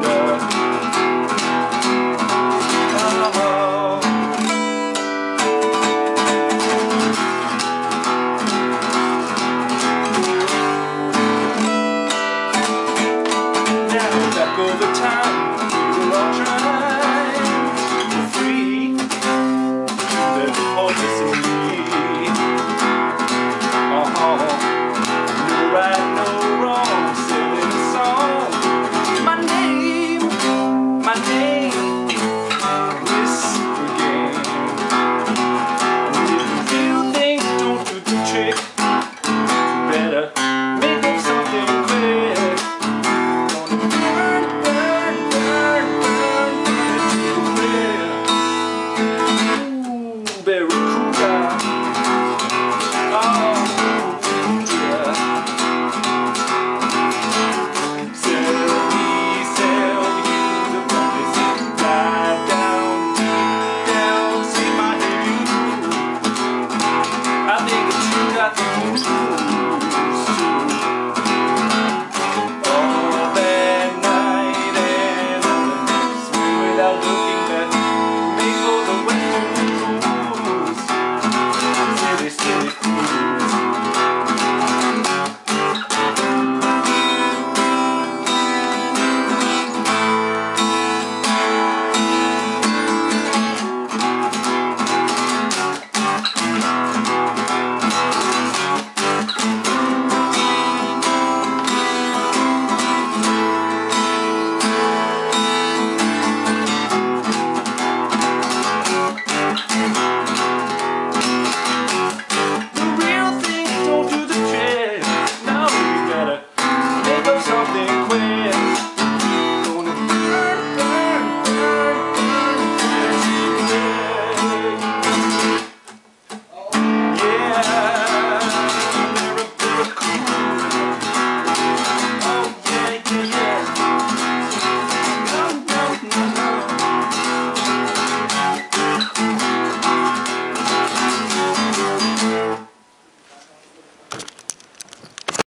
shoulder.